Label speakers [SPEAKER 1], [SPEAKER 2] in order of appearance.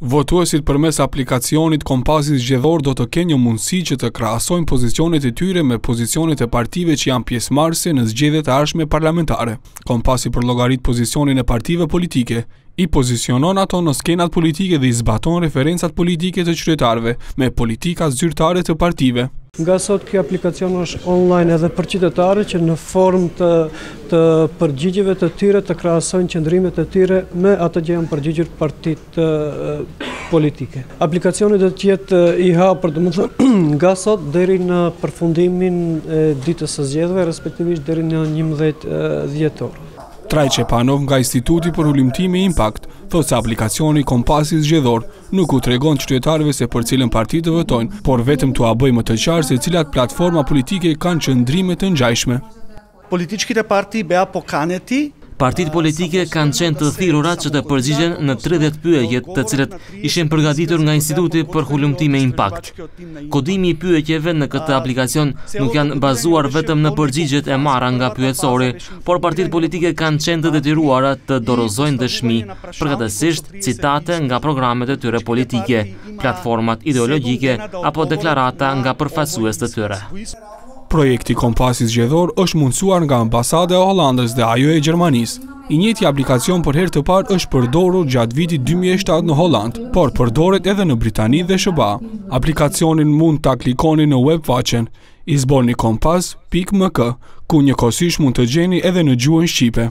[SPEAKER 1] Votuesit përmes aplikacionit Kompasi Zgjedhor do të kenë një mundësi që të krahasojnë pozicionet e tyre me pozicionet e partive që janë pjesëmarrëse në zgjedhjet e ardhshme parlamentare. Kompasi përllogarit pozicionin e partive politike, i pozicionon ato në skenat politike dhe i zbaton referencat politike të qytetarëve me politikat zyrtare të partive.
[SPEAKER 2] Nga sot kjo aplikacion është online edhe për qytetarët që në formë të përgjigjeve të tyre të krahasojnë qëndrimet e tyre me atë që janë përgjigjur partitë politike. Aplikacioni do të jetë i hapur, domethënë, nga sot deri në përfundimin e ditës së zgjedhjeve, respektivisht deri në 11 dhjetor.
[SPEAKER 1] Trajçe Panov nga Instituti për Hulumtime Impakt thotë se aplikacioni Kompasi Zgjedhor nuk u tregon qytetarëve se për cilën parti të votojnë, por vetëm t'ua bëjë më të qartë se cilat platforma politike kanë qëndrime të ngjashme.
[SPEAKER 3] Politiçkite partii bea pokaneti?
[SPEAKER 4] Partitë politike kanë qenë të thirrura që të përgjigjen në tridhjetë pyetje të cilët ishin përgatitur nga Instituti për Hulumtime Impakt. Kodimi i pyetjeve në këtë aplikacion nuk janë bazuar vetëm në përgjigjet e marra nga pyetësori, por partitë politike kanë qenë të detyruara të dorëzojnë dëshmi, përkatësisht citate nga programet e tyre politike, platformat ideologjike apo deklarata nga përfaqësues të tyre.
[SPEAKER 1] Projekti Kompasi Zgjedhor është mundësuar nga ambasada e Hollandës dhe ajo e Gjermanisë. I njëjti aplikacion për herë të parë është përdorur gjatë vitit 2007 në Hollandë, por përdoret edhe në Britani dhe SHBA. Aplikacionin mund ta klikoni në webfaqen izbornikompas.mk, ku njëkohësisht mund të gjeni edhe në gjuhën shqipe.